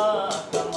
Allah.